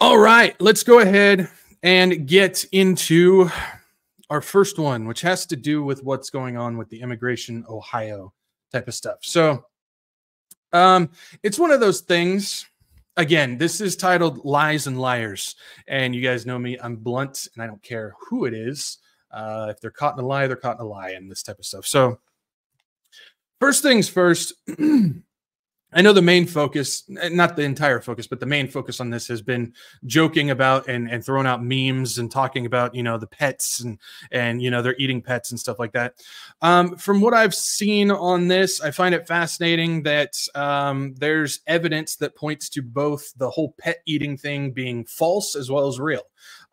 All right, let's go ahead and get into our first one, which has to do with what's going on with the immigration Ohio type of stuff. So, um, it's one of those things. Again, this is titled Lies and Liars. And you guys know me, I'm blunt and I don't care who it is. Uh, if they're caught in a lie, they're caught in a lie and this type of stuff. So, first things first, I know the main focus, not the entire focus, but the main focus on this has been joking about and, and throwing out memes and talking about, you know, the pets and, and, you know, they're eating pets and stuff like that. Um, from what I've seen on this, I find it fascinating that um, there's evidence that points to both the whole pet eating thing being false as well as real.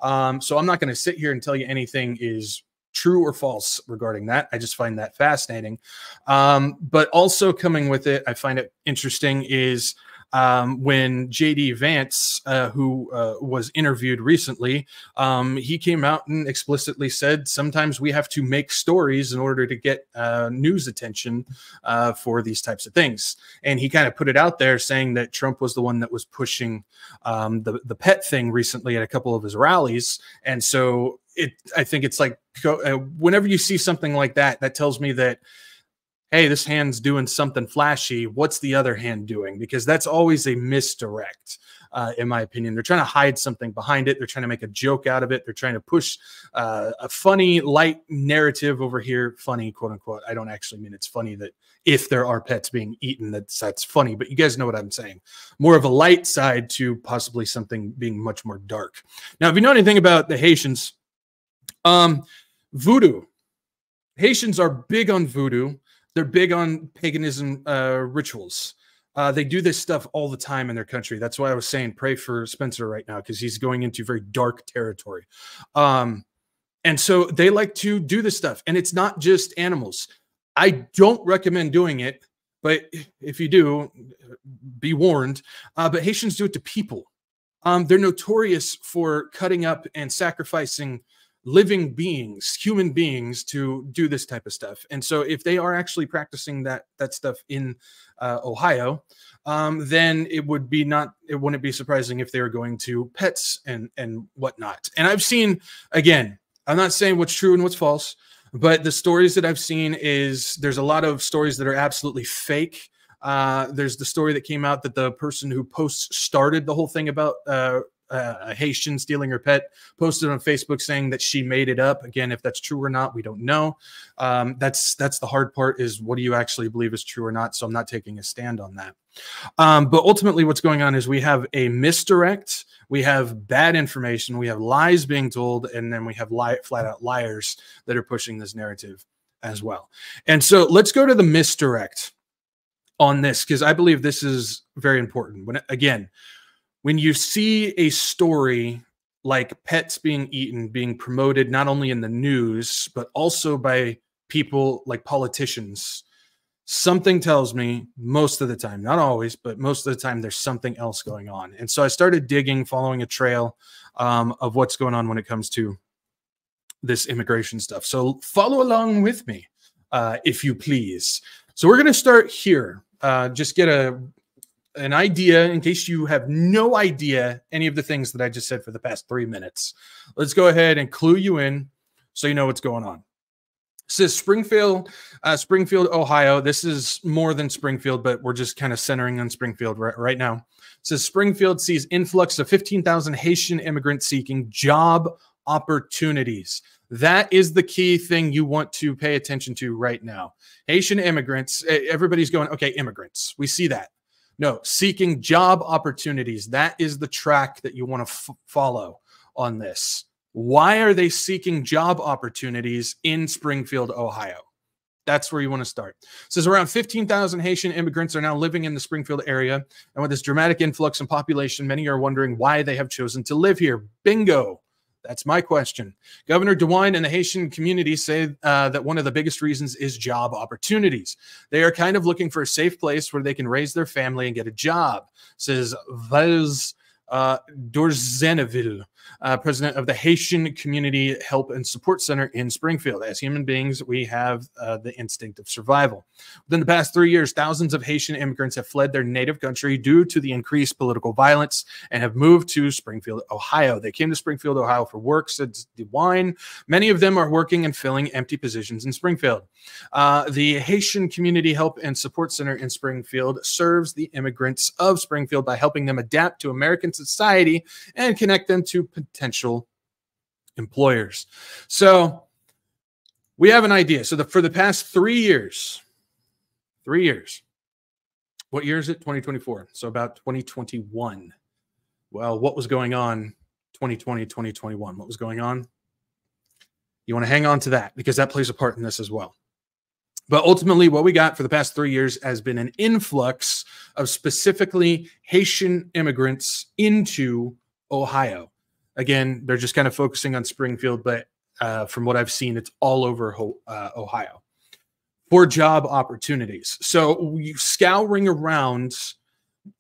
Um, so I'm not going to sit here and tell you anything is true or false regarding that. I just find that fascinating. Um, but also coming with it, I find it interesting is um, when JD Vance, uh, who uh, was interviewed recently, um, he came out and explicitly said sometimes we have to make stories in order to get uh, news attention uh, for these types of things. And he kind of put it out there saying that Trump was the one that was pushing um, the the pet thing recently at a couple of his rallies, and so it I think it's like uh, whenever you see something like that, that tells me that hey, this hand's doing something flashy. What's the other hand doing? Because that's always a misdirect, uh, in my opinion. They're trying to hide something behind it. They're trying to make a joke out of it. They're trying to push uh, a funny, light narrative over here. Funny, quote unquote. I don't actually mean it's funny that if there are pets being eaten, that's that's funny. But you guys know what I'm saying. More of a light side to possibly something being much more dark. Now, if you know anything about the Haitians, um, voodoo. Haitians are big on voodoo. They're big on paganism uh, rituals. Uh, they do this stuff all the time in their country. That's why I was saying pray for Spencer right now because he's going into very dark territory. Um, and so they like to do this stuff, and it's not just animals. I don't recommend doing it, but if you do, be warned. Uh, but Haitians do it to people. Um, they're notorious for cutting up and sacrificing living beings, human beings, to do this type of stuff. And so, if they are actually practicing that that stuff in uh, Ohio, um, then it would be not it wouldn't be surprising if they were going to pets and and whatnot. And I've seen again, I'm not saying what's true and what's false, but the stories that I've seen is there's a lot of stories that are absolutely fake. Uh, there's the story that came out that the person who posts started the whole thing about uh, uh, a Haitian stealing her pet, posted on Facebook saying that she made it up. Again, if that's true or not, we don't know. Um, that's that's the hard part is what do you actually believe is true or not? So I'm not taking a stand on that. Um, but ultimately, what's going on is we have a misdirect, we have bad information, we have lies being told, and then we have li- flat out liars that are pushing this narrative as well. And so let's go to the misdirect on this because I believe this is very important. When again, when you see a story like pets being eaten being promoted not only in the news but also by people like politicians something tells me most of the time not always but most of the time there's something else going on. And so i started digging following a trail um, of what's going on when it comes to this immigration stuff. So follow along with me uh, if you please. So we're going to start here. Uh, just get a an idea in case you have no idea any of the things that I just said for the past three minutes. Let's go ahead and clue you in so you know what's going on. It says Springfield, uh, Springfield, Ohio. This is more than Springfield, but we're just kind of centering on Springfield right, right now. Says Springfield sees influx of 15,000 Haitian immigrants seeking job opportunities. That is the key thing you want to pay attention to right now. Haitian immigrants, everybody's going, okay, immigrants. We see that. No, seeking job opportunities. That is the track that you want to f- follow on this. Why are they seeking job opportunities in Springfield, Ohio? That's where you want to start. It says around 15,000 Haitian immigrants are now living in the Springfield area. And with this dramatic influx in population, many are wondering why they have chosen to live here. Bingo. That's my question. Governor DeWine and the Haitian community say uh, that one of the biggest reasons is job opportunities. They are kind of looking for a safe place where they can raise their family and get a job, says Vaz uh, Dorsainvil, uh, president of the Haitian Community Help and Support Center in Springfield. As human beings, we have uh, the instinct of survival. Within the past three years, thousands of Haitian immigrants have fled their native country due to the increased political violence and have moved to Springfield, Ohio. They came to Springfield, Ohio for work, said DeWine. Many of them are working and filling empty positions in Springfield. Uh, the Haitian Community Help and Support Center in Springfield serves the immigrants of Springfield by helping them adapt to American society and connect them to potential employers. So we have an idea. So the, for the past three years, three years, what year is it? 2024. So about 2021. Well, what was going on 2020, 2021? What was going on? You want to hang on to that because that plays a part in this as well. But ultimately, what we got for the past three years has been an influx of specifically Haitian immigrants into Ohio. Again, they're just kind of focusing on Springfield, but uh, from what I've seen, it's all over uh, Ohio for job opportunities. So scouring around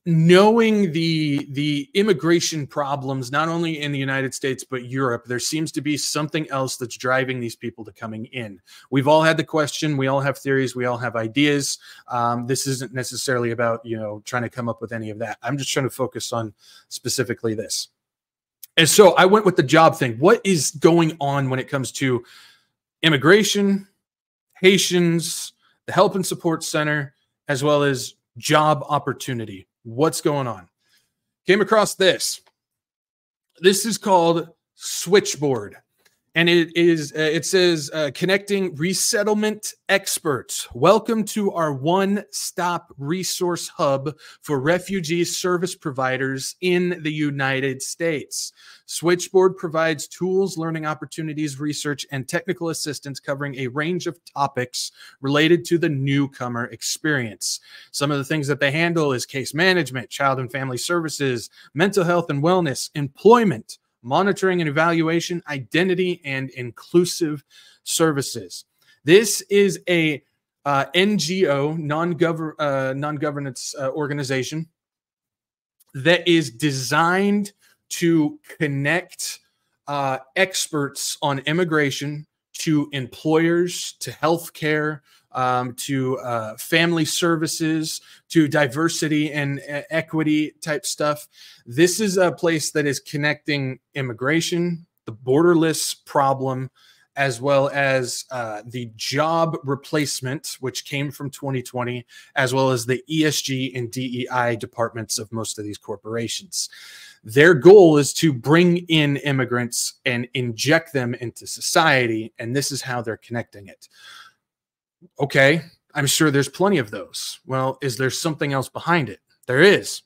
knowing the the immigration problems not only in the United States but Europe there seems to be something else that's driving these people to coming in. We've all had the question we all have theories we all have ideas. Um, this isn't necessarily about you know trying to come up with any of that. I'm just trying to focus on specifically this and so I went with the job thing what is going on when it comes to immigration Haitians the help and support center as well as job opportunity what's going on. Came across this. This is called Switchboard and it is uh, it says uh, connecting resettlement experts. Welcome to our one-stop resource hub for refugee service providers in the united states. Switchboard provides tools learning opportunities research and technical assistance covering a range of topics related to the newcomer experience. Some of the things that they handle is case management child and family services mental health and wellness employment monitoring and evaluation, identity, and inclusive services. This is a uh, NGO, non-govern uh, non-governance uh, organization that is designed to connect uh, experts on immigration to employers, to healthcare, um, to uh, family services, to diversity and uh, equity type stuff. This is a place that is connecting immigration, the borderless problem, as well as uh, the job replacement, which came from 2020, as well as the ESG and DEI departments of most of these corporations. Their goal is to bring in immigrants and inject them into society, and this is how they're connecting it. Okay, I'm sure there's plenty of those. Well, is there something else behind it? There is.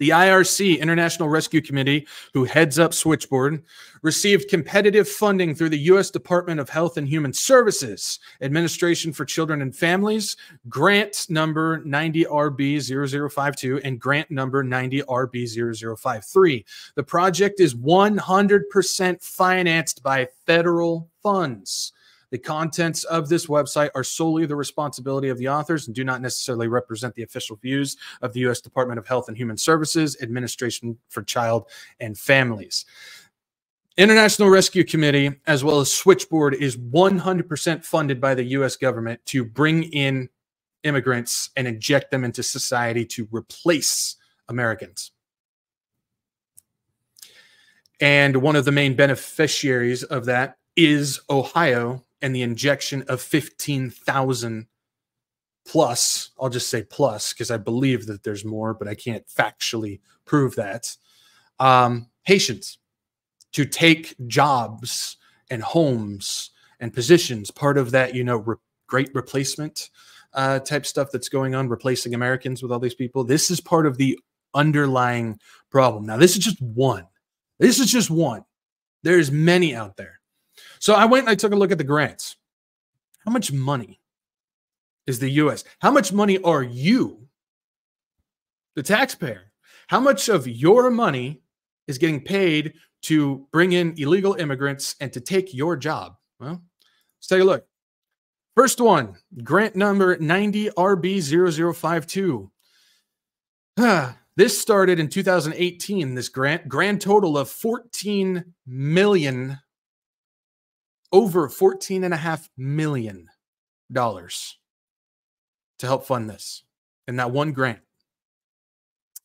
The IRC, International Rescue Committee, who heads up Switchboard, received competitive funding through the U.S. Department of Health and Human Services, Administration for Children and Families, grant number 90RB0052, and grant number 90RB0053. The project is 100% financed by federal funds. The contents of this website are solely the responsibility of the authors and do not necessarily represent the official views of the U.S. Department of Health and Human Services, Administration for Child and Families. International Rescue Committee, as well as Switchboard, is 100% funded by the U.S. government to bring in immigrants and inject them into society to replace Americans. And one of the main beneficiaries of that is Ohio and the injection of 15,000 plus, I'll just say plus because I believe that there's more, but I can't factually prove that. Um, Haitians to take jobs and homes and positions, part of that, you know, re great replacement uh, type stuff that's going on, replacing Americans with all these people. This is part of the underlying problem. Now, this is just one. This is just one. There's many out there. So I went and I took a look at the grants. How much money is the US? How much money are you, the taxpayer? How much of your money is getting paid to bring in illegal immigrants and to take your job? Well, let's take a look. First one, grant number 90RB0052. This started in 2018, this grant grand total of 14 million, over 14 and a half million dollars to help fund this. And that one grant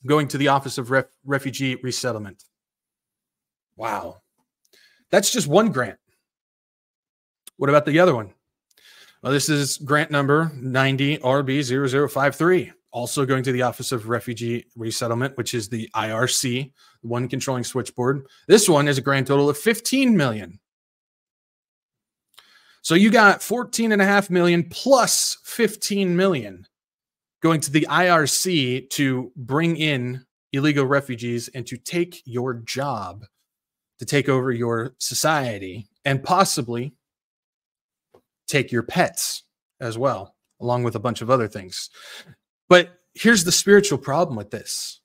going to the Office of Ref- Refugee Resettlement. Wow. That's just one grant. What about the other one? Well, this is grant number 90 RB0053, also going to the Office of Refugee Resettlement, which is the IRC, one controlling switchboard. This one is a grand total of 15 million. So you got 14 and a half million plus 15 million going to the IRC to bring in illegal refugees and to take your job, to take over your society, and possibly take your pets as well, along with a bunch of other things. But here's the spiritual problem with this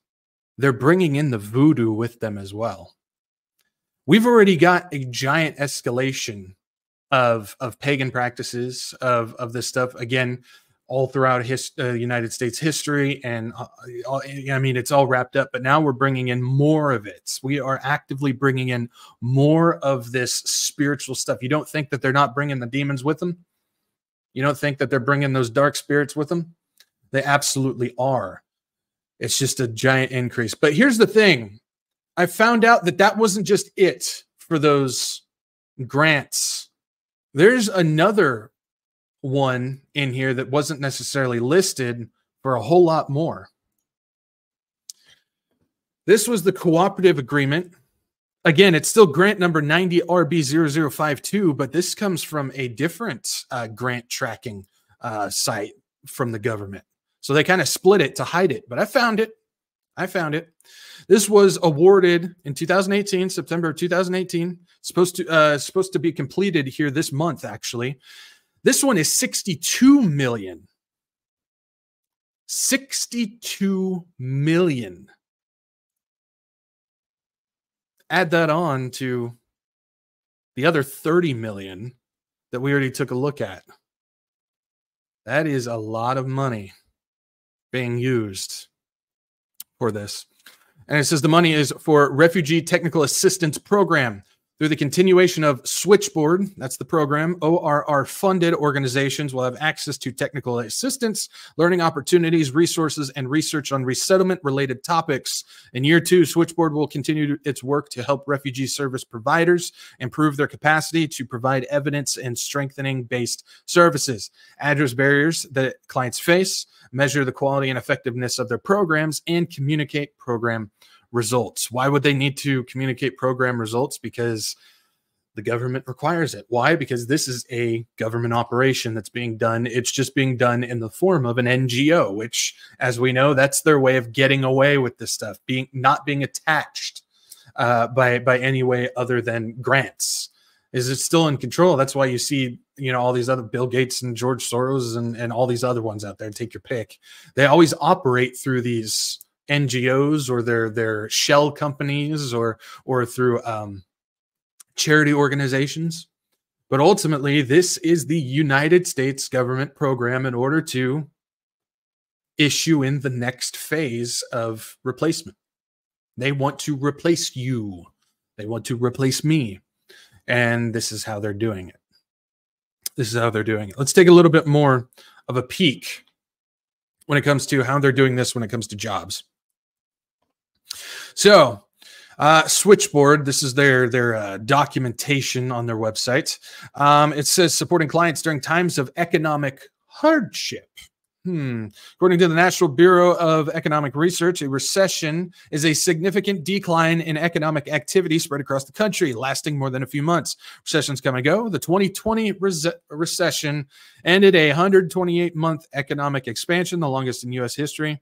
they're bringing in the voodoo with them as well. We've already got a giant escalation of of pagan practices of of this stuff again all throughout his uh, United States history and uh, I mean it's all wrapped up but now we're bringing in more of it. We are actively bringing in more of this spiritual stuff. You don't think that they're not bringing the demons with them? You don't think that they're bringing those dark spirits with them? They absolutely are. It's just a giant increase. But here's the thing. I found out that that wasn't just it for those grants. There's another one in here that wasn't necessarily listed for a whole lot more. This was the cooperative agreement. Again, it's still grant number 90 RB0052, but this comes from a different uh, grant tracking uh, site from the government. So they kind of split it to hide it, but I found it. I found it. This was awarded in 2018, September 2018. Supposed to uh, supposed to be completed here this month, actually. This one is 62 million. 62 million. Add that on to the other 30 million that we already took a look at. That is a lot of money being used for this. And it says the money is for Refugee Technical Assistance Program through the continuation of Switchboard, that's the program, ORR funded organizations will have access to technical assistance, learning opportunities, resources, and research on resettlement related topics. In year two, Switchboard will continue its work to help refugee service providers improve their capacity to provide evidence and strengthening based services, address barriers that clients face, measure the quality and effectiveness of their programs, and communicate program results. Why would they need to communicate program results? Because the government requires it. Why? Because this is a government operation that's being done. It's just being done in the form of an NGO, which, as we know, that's their way of getting away with this stuff, being not being attached uh, by by any way other than grants. Is it still in control? That's why you see, you know, all these other Bill Gates and George Soros and, and all these other ones out there. Take your pick. They always operate through these NGOs or their their shell companies or or through um, charity organizations. But ultimately, this is the United States government program in order to issue in the next phase of replacement. They want to replace you. They want to replace me. And this is how they're doing it. This is how they're doing it. Let's take a little bit more of a peek when it comes to how they're doing this when it comes to jobs. So, uh, Switchboard, this is their their uh, documentation on their website. Um, it says supporting clients during times of economic hardship. Hmm. According to the National Bureau of Economic Research, a recession is a significant decline in economic activity spread across the country, lasting more than a few months. Recessions come and go. The 2020 recession ended a 128 month economic expansion, the longest in U.S. history.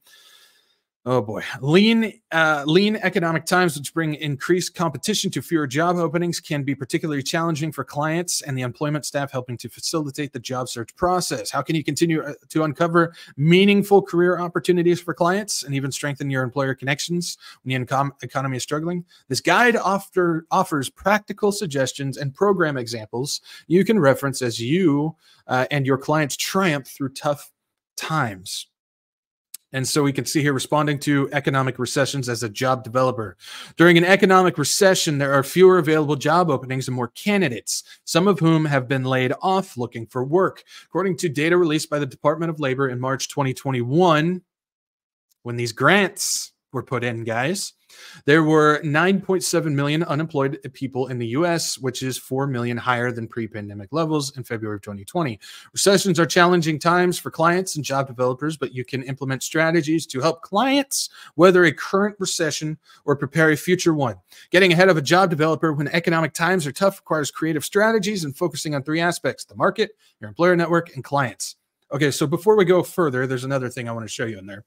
Oh boy, lean uh, lean economic times, which bring increased competition to fewer job openings, can be particularly challenging for clients and the employment staff helping to facilitate the job search process. How can you continue uh, to uncover meaningful career opportunities for clients and even strengthen your employer connections when the economy is struggling? This guide offer, offers practical suggestions and program examples you can reference as you uh, and your clients triumph through tough times. And so we can see here responding to economic recessions as a job developer. During an economic recession, there are fewer available job openings and more candidates, some of whom have been laid off looking for work. According to data released by the Department of Labor in March 2021, when these grants were put in, guys, there were 9.7 million unemployed people in the US, which is 4 million higher than pre pandemic levels in February of 2020. Recessions are challenging times for clients and job developers, but you can implement strategies to help clients weather a current recession or prepare a future one. Getting ahead of a job developer when economic times are tough requires creative strategies and focusing on three aspects the market, your employer network, and clients. Okay, so before we go further, there's another thing I want to show you in there.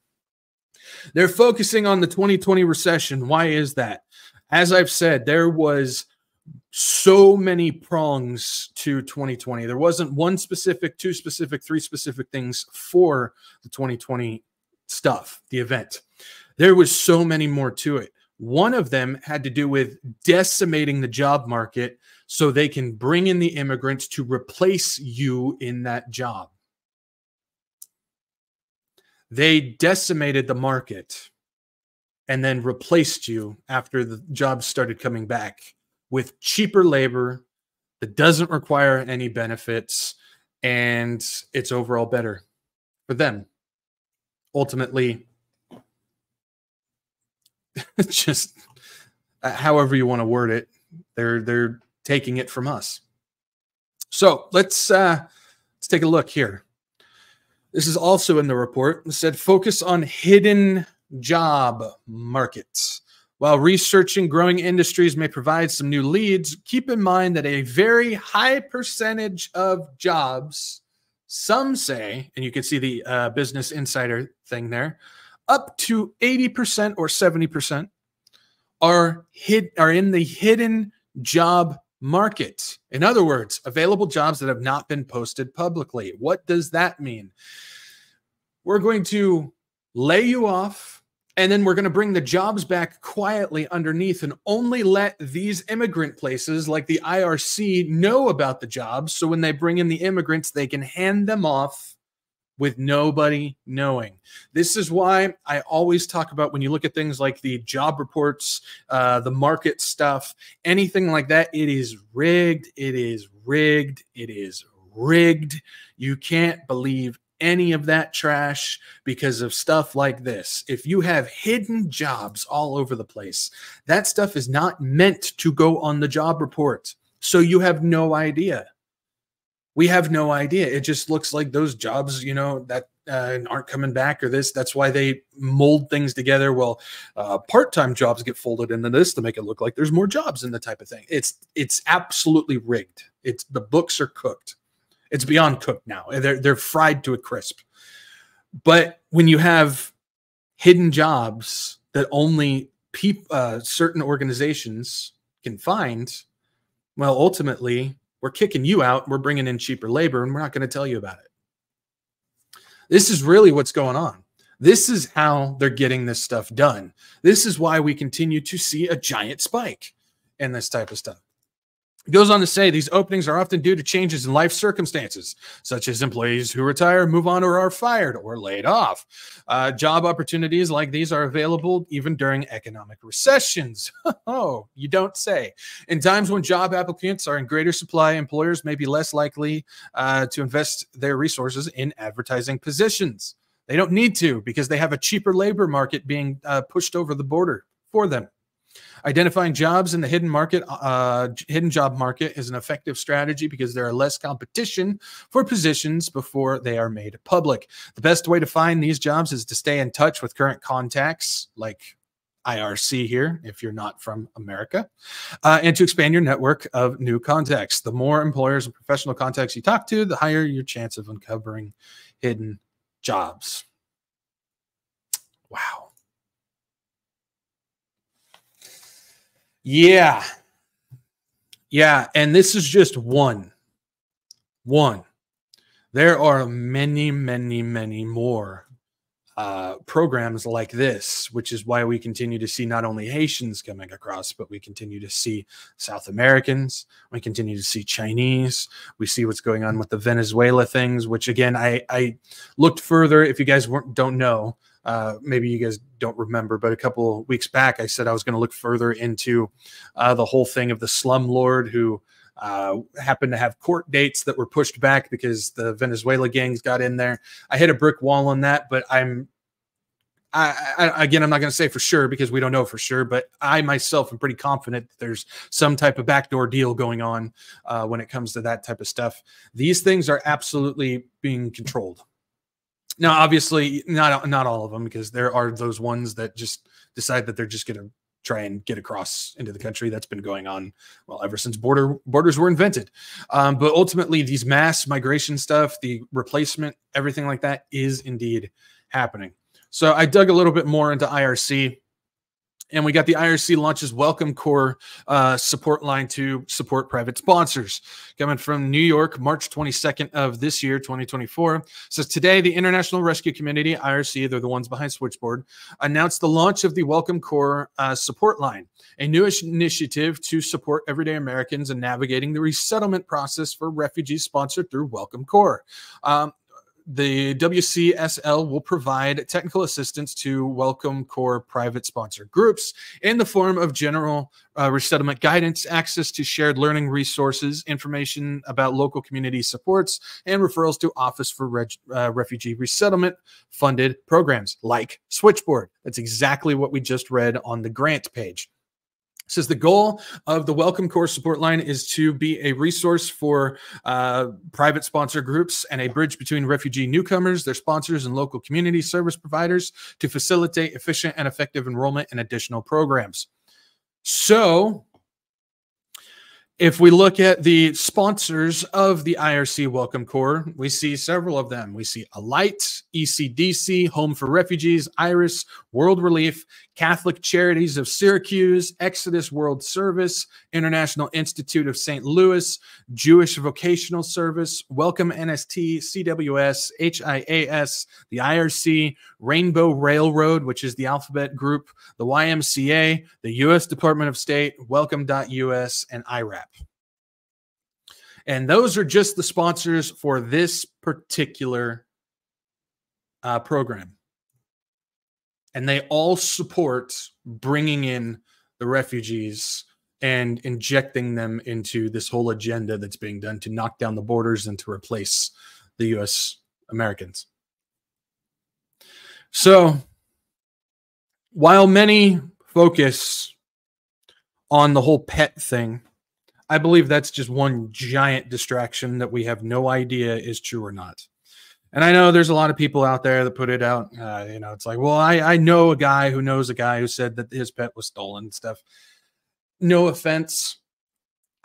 They're focusing on the 2020 recession. Why is that? As I've said, there was so many prongs to 2020. There wasn't one specific, two specific, three specific things for the 2020 stuff, the event. There was so many more to it. One of them had to do with decimating the job market so they can bring in the immigrants to replace you in that job. They decimated the market and then replaced you after the jobs started coming back with cheaper labor that doesn't require any benefits and it's overall better for them. Ultimately, just uh, however you want to word it, they're they're taking it from us. So let's uh, let's take a look here. This is also in the report. It said focus on hidden job markets. While researching growing industries may provide some new leads, keep in mind that a very high percentage of jobs, some say, and you can see the uh, Business Insider thing there, up to 80% or 70% are hid are in the hidden job market. In other words, available jobs that have not been posted publicly. What does that mean? We're going to lay you off and then we're going to bring the jobs back quietly underneath and only let these immigrant places like the IRC know about the jobs. So when they bring in the immigrants, they can hand them off with nobody knowing. This is why I always talk about when you look at things like the job reports, uh, the market stuff, anything like that, it is rigged. It is rigged. It is rigged. You can't believe any of that trash because of stuff like this. If you have hidden jobs all over the place, that stuff is not meant to go on the job report. So you have no idea we have no idea. It just looks like those jobs, you know, that uh, aren't coming back or this. That's why they mold things together. Well, uh, part-time jobs get folded into this to make it look like there's more jobs in the type of thing. It's it's absolutely rigged. It's the books are cooked. It's beyond cooked now. They're they're fried to a crisp. But when you have hidden jobs that only peop, uh, certain organizations can find, well, ultimately we're kicking you out. We're bringing in cheaper labor and we're not going to tell you about it. This is really what's going on. This is how they're getting this stuff done. This is why we continue to see a giant spike in this type of stuff goes on to say these openings are often due to changes in life circumstances, such as employees who retire, move on, or are fired or laid off. Uh, job opportunities like these are available even during economic recessions. oh, you don't say. In times when job applicants are in greater supply, employers may be less likely uh, to invest their resources in advertising positions. They don't need to because they have a cheaper labor market being uh, pushed over the border for them. Identifying jobs in the hidden market, uh, hidden job market is an effective strategy because there are less competition for positions before they are made public. The best way to find these jobs is to stay in touch with current contacts like IRC here, if you're not from America, uh, and to expand your network of new contacts. The more employers and professional contacts you talk to, the higher your chance of uncovering hidden jobs. Wow. Yeah. Yeah. And this is just one. One. There are many, many, many more uh, programs like this, which is why we continue to see not only Haitians coming across, but we continue to see South Americans. We continue to see Chinese. We see what's going on with the Venezuela things, which again, I, I looked further. If you guys don't know, uh, maybe you guys don't remember, but a couple weeks back, I said I was going to look further into uh, the whole thing of the slum lord who uh, happened to have court dates that were pushed back because the Venezuela gangs got in there. I hit a brick wall on that, but I'm I, I, again, I'm not going to say for sure because we don't know for sure, but I myself am pretty confident that there's some type of backdoor deal going on uh, when it comes to that type of stuff. These things are absolutely being controlled. Now, obviously, not not all of them because there are those ones that just decide that they're just going to try and get across into the country. That's been going on well ever since border borders were invented. Um, but ultimately, these mass migration stuff, the replacement, everything like that, is indeed happening. So I dug a little bit more into IRC. And we got the IRC launches Welcome Corps uh, support line to support private sponsors. Coming from New York, March 22nd of this year, 2024. Says today, the International Rescue Community, IRC, they're the ones behind Switchboard, announced the launch of the Welcome Corps uh, support line, a new initiative to support everyday Americans in navigating the resettlement process for refugees sponsored through Welcome Corps. Um, the WCSL will provide technical assistance to Welcome Corps private sponsor groups in the form of general uh, resettlement guidance, access to shared learning resources, information about local community supports, and referrals to Office for Reg uh, Refugee Resettlement funded programs like Switchboard. That's exactly what we just read on the grant page says the goal of the welcome corps support line is to be a resource for uh, private sponsor groups and a bridge between refugee newcomers their sponsors and local community service providers to facilitate efficient and effective enrollment in additional programs. So if we look at the sponsors of the IRC Welcome Corps, we see several of them. We see Alight, ECDC, Home for Refugees, Iris, World Relief, Catholic Charities of Syracuse, Exodus World Service, International Institute of St. Louis, Jewish Vocational Service, Welcome NST, CWS, HIAS, the IRC, Rainbow Railroad, which is the Alphabet Group, the YMCA, the U.S. Department of State, Welcome.us, and IRAP. And those are just the sponsors for this particular uh, program and they all support bringing in the refugees and injecting them into this whole agenda that's being done to knock down the borders and to replace the US Americans. So, while many focus on the whole pet thing, I believe that's just one giant distraction that we have no idea is true or not. And I know there's a lot of people out there that put it out. Uh, you know, it's like, well, I, I know a guy who knows a guy who said that his pet was stolen and stuff. No offense.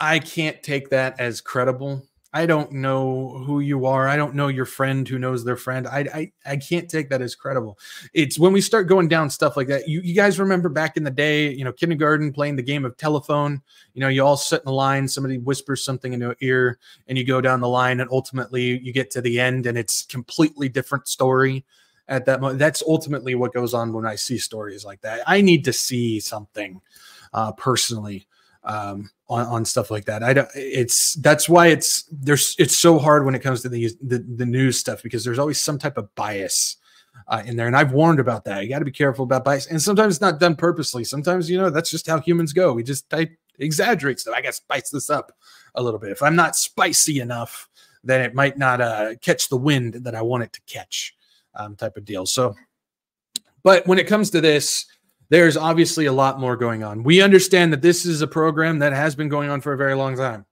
I can't take that as credible. I don't know who you are. I don't know your friend who knows their friend. I, I, I can't take that as credible. It's when we start going down stuff like that. You, you guys remember back in the day, you know, kindergarten playing the game of telephone. You know, you all sit in a line, somebody whispers something into your ear, and you go down the line, and ultimately you get to the end, and it's completely different story at that moment. That's ultimately what goes on when I see stories like that. I need to see something uh, personally um, on, on stuff like that. I don't. It's that's why it's there's it's so hard when it comes to the the, the news stuff because there's always some type of bias uh, in there, and I've warned about that. You got to be careful about bias, and sometimes it's not done purposely. Sometimes you know that's just how humans go. We just type exaggerate stuff. I got to spice this up a little bit. If I'm not spicy enough, then it might not uh, catch the wind that I want it to catch, um, type of deal. So, but when it comes to this, there's obviously a lot more going on. We understand that this is a program that has been going on for a very long time.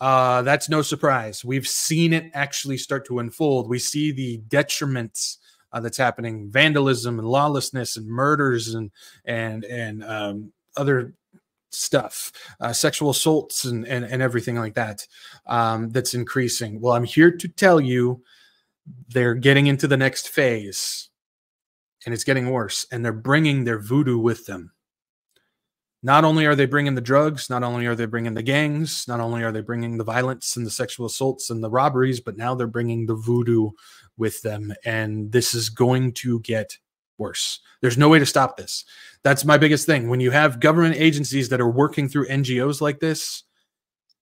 Uh, that's no surprise. We've seen it actually start to unfold. We see the detriments uh, that's happening, vandalism and lawlessness and murders and and and um, other stuff, uh, sexual assaults and, and and everything like that. Um, that's increasing. Well, I'm here to tell you, they're getting into the next phase and it's getting worse. And they're bringing their voodoo with them. Not only are they bringing the drugs, not only are they bringing the gangs, not only are they bringing the violence and the sexual assaults and the robberies, but now they're bringing the voodoo with them. And this is going to get worse. There's no way to stop this. That's my biggest thing. When you have government agencies that are working through NGOs like this,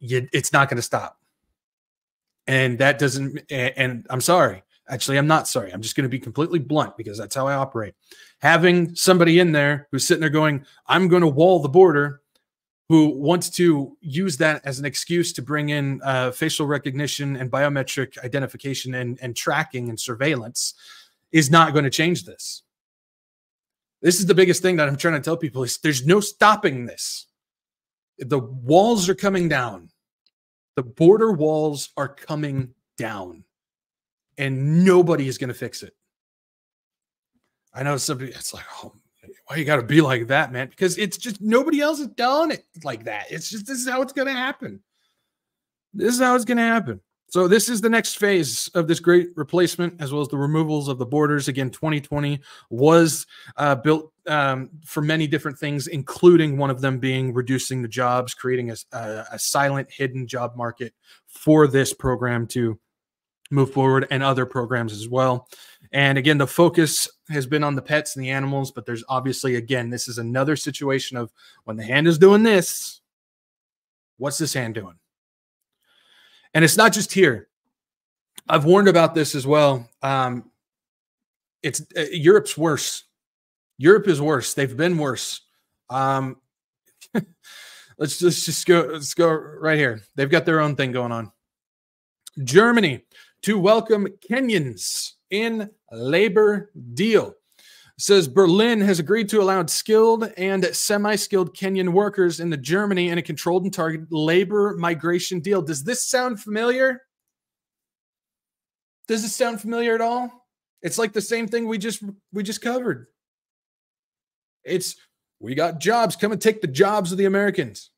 you, it's not going to stop. And that doesn't, and, and I'm sorry, Actually, I'm not sorry. I'm just going to be completely blunt because that's how I operate. Having somebody in there who's sitting there going, I'm going to wall the border, who wants to use that as an excuse to bring in uh, facial recognition and biometric identification and, and tracking and surveillance is not going to change this. This is the biggest thing that I'm trying to tell people is there's no stopping this. The walls are coming down. The border walls are coming down. And nobody is going to fix it. I know somebody it's like, oh, why you got to be like that, man? Because it's just nobody else has done it like that. It's just this is how it's going to happen. This is how it's going to happen. So this is the next phase of this great replacement, as well as the removals of the borders. Again, 2020 was uh, built um, for many different things, including one of them being reducing the jobs, creating a, a, a silent, hidden job market for this program to move forward, and other programs as well. And again, the focus has been on the pets and the animals, but there's obviously, again, this is another situation of when the hand is doing this, what's this hand doing? And it's not just here. I've warned about this as well. Um, it's uh, Europe's worse. Europe is worse. They've been worse. Um, let's just just go. Let's go right here. They've got their own thing going on. Germany to welcome Kenyans in labor deal says Berlin has agreed to allow skilled and semi-skilled Kenyan workers into Germany in a controlled and targeted labor migration deal. Does this sound familiar? Does this sound familiar at all? It's like the same thing we just we just covered. It's we got jobs. Come and take the jobs of the Americans,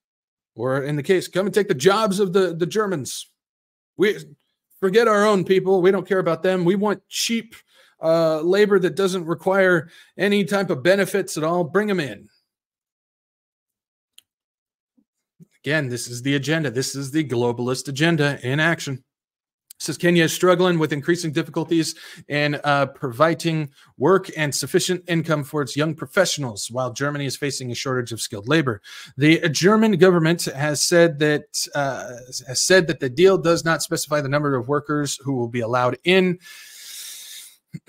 or in the case, come and take the jobs of the the Germans. We forget our own people. We don't care about them. We want cheap uh, labor that doesn't require any type of benefits at all, bring them in. Again, this is the agenda. This is the globalist agenda in action says Kenya is struggling with increasing difficulties in uh, providing work and sufficient income for its young professionals, while Germany is facing a shortage of skilled labor. The German government has said that uh, has said that the deal does not specify the number of workers who will be allowed in.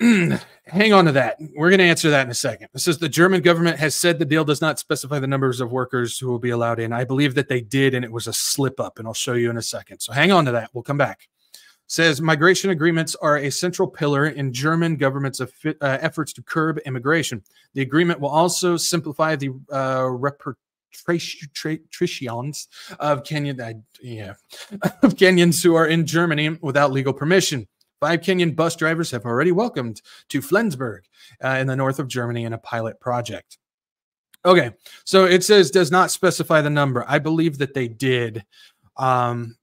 hang on to that. We're going to answer that in a second. This is the German government has said the deal does not specify the numbers of workers who will be allowed in. I believe that they did, and it was a slip up, and I'll show you in a second. So hang on to that. We'll come back. Says migration agreements are a central pillar in German government's uh, efforts to curb immigration. The agreement will also simplify the uh, repatriations of Kenyan, uh, yeah, of Kenyans who are in Germany without legal permission. Five Kenyan bus drivers have already welcomed to Flensburg uh, in the north of Germany in a pilot project. Okay, so it says does not specify the number. I believe that they did. Um,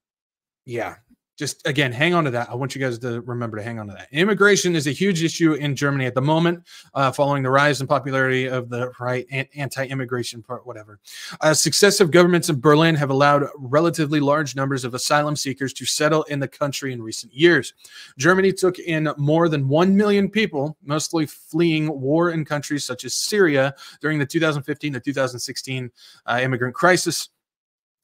yeah, just again, hang on to that. I want you guys to remember to hang on to that. Immigration is a huge issue in Germany at the moment, uh, following the rise in popularity of the right anti-immigration part, whatever. Uh, successive governments in Berlin have allowed relatively large numbers of asylum seekers to settle in the country in recent years. Germany took in more than 1 million people, mostly fleeing war in countries such as Syria during the 2015 to 2016 uh, immigrant crisis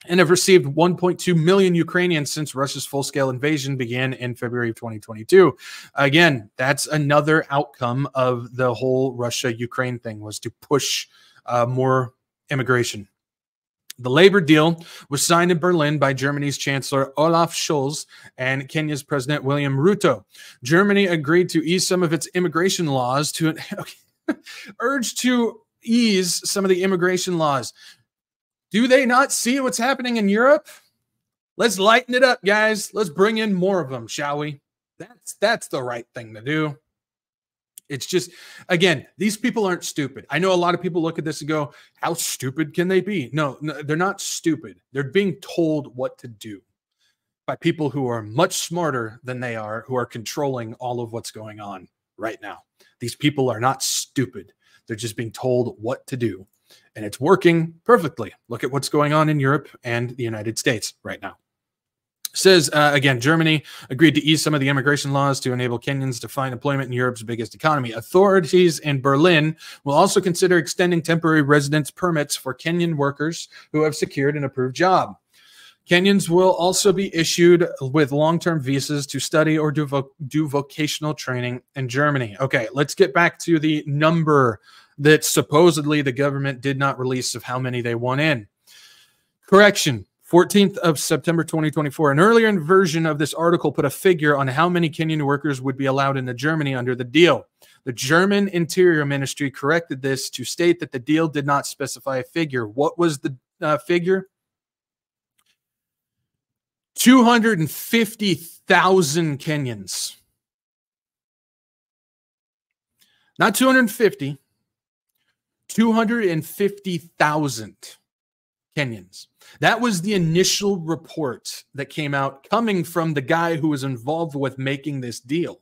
and have received 1.2 million Ukrainians since Russia's full scale invasion began in February of 2022. Again, that's another outcome of the whole Russia Ukraine thing was to push uh, more immigration. The labor deal was signed in Berlin by Germany's Chancellor Olaf Scholz and Kenya's President William Ruto. Germany agreed to ease some of its immigration laws to urge to ease some of the immigration laws. Do they not see what's happening in Europe? Let's lighten it up, guys. Let's bring in more of them, shall we? That's that's the right thing to do. It's just again, these people aren't stupid. I know a lot of people look at this and go, "How stupid can they be?" No, no they're not stupid. They're being told what to do by people who are much smarter than they are, who are controlling all of what's going on right now. These people are not stupid. They're just being told what to do and it's working perfectly. Look at what's going on in Europe and the United States right now. Says uh, again, Germany agreed to ease some of the immigration laws to enable Kenyans to find employment in Europe's biggest economy. Authorities in Berlin will also consider extending temporary residence permits for Kenyan workers who have secured an approved job. Kenyans will also be issued with long term visas to study or do, vo- do vocational training in Germany. Okay, let's get back to the number that supposedly the government did not release of how many they want in. Correction 14th of September 2024. An earlier version of this article put a figure on how many Kenyan workers would be allowed into Germany under the deal. The German Interior Ministry corrected this to state that the deal did not specify a figure. What was the uh, figure? 250,000 Kenyans. Not 250, 250,000 Kenyans. That was the initial report that came out coming from the guy who was involved with making this deal.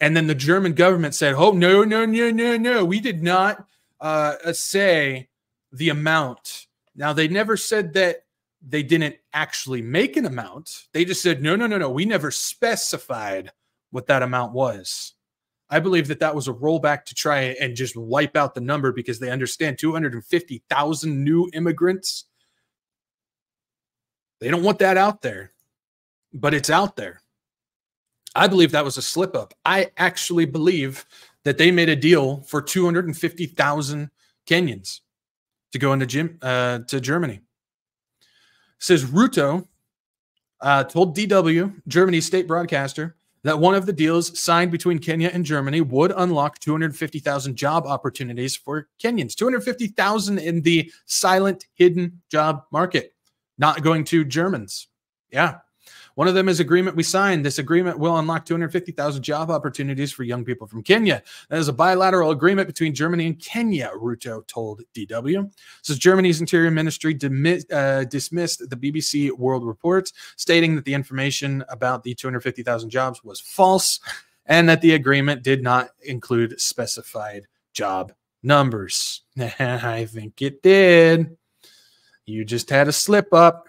And then the German government said, oh, no, no, no, no, no. We did not uh, say the amount. Now, they never said that they didn't actually make an amount. They just said, no, no, no, no. We never specified what that amount was. I believe that that was a rollback to try and just wipe out the number because they understand 250,000 new immigrants. They don't want that out there, but it's out there. I believe that was a slip up. I actually believe that they made a deal for 250,000 Kenyans to go into gym, uh, to Germany. It says Ruto uh, told DW, Germany's state broadcaster, that one of the deals signed between Kenya and Germany would unlock 250,000 job opportunities for Kenyans. 250,000 in the silent, hidden job market, not going to Germans. Yeah. One of them is agreement we signed. This agreement will unlock 250,000 job opportunities for young people from Kenya. That is a bilateral agreement between Germany and Kenya, Ruto told DW. Says Germany's Interior Ministry uh, dismissed the BBC World Report, stating that the information about the 250,000 jobs was false and that the agreement did not include specified job numbers. I think it did. You just had a slip up.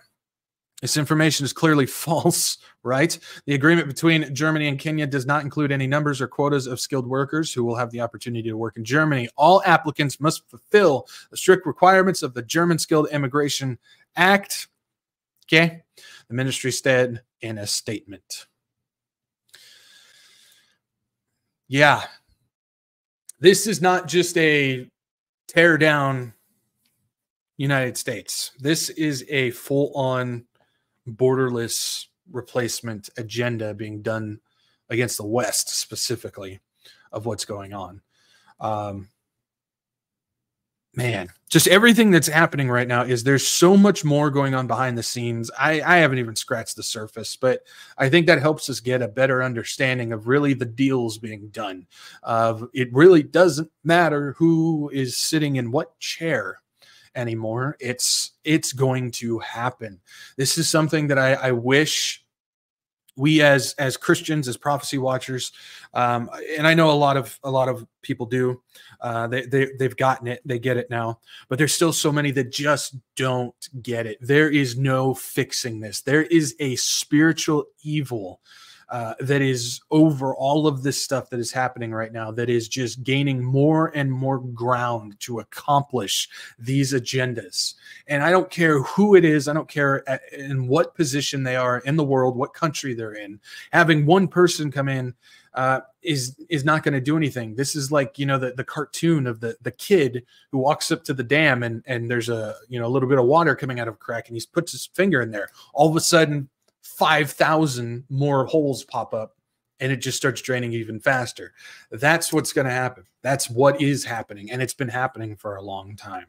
This information is clearly false, right? The agreement between Germany and Kenya does not include any numbers or quotas of skilled workers who will have the opportunity to work in Germany. All applicants must fulfill the strict requirements of the German Skilled Immigration Act. Okay. The ministry said in a statement. Yeah. This is not just a tear down United States. This is a full on borderless replacement agenda being done against the West specifically of what's going on. Um, man, just everything that's happening right now is there's so much more going on behind the scenes. I, I haven't even scratched the surface, but I think that helps us get a better understanding of really the deals being done. Of uh, it really doesn't matter who is sitting in what chair anymore. It's it's going to happen. This is something that I, I wish we as as Christians, as prophecy watchers, um, and I know a lot of a lot of people do. Uh, they they they've gotten it, they get it now, but there's still so many that just don't get it. There is no fixing this. There is a spiritual evil uh, that is over all of this stuff that is happening right now that is just gaining more and more ground to accomplish these agendas and i don't care who it is i don't care at, in what position they are in the world what country they're in having one person come in uh, is is not going to do anything. This is like you know the, the cartoon of the the kid who walks up to the dam and and there's a you know a little bit of water coming out of a crack and he puts his finger in there. All of a sudden, 5,000 more holes pop up and it just starts draining even faster. That's what's going to happen. That's what is happening. And it's been happening for a long time.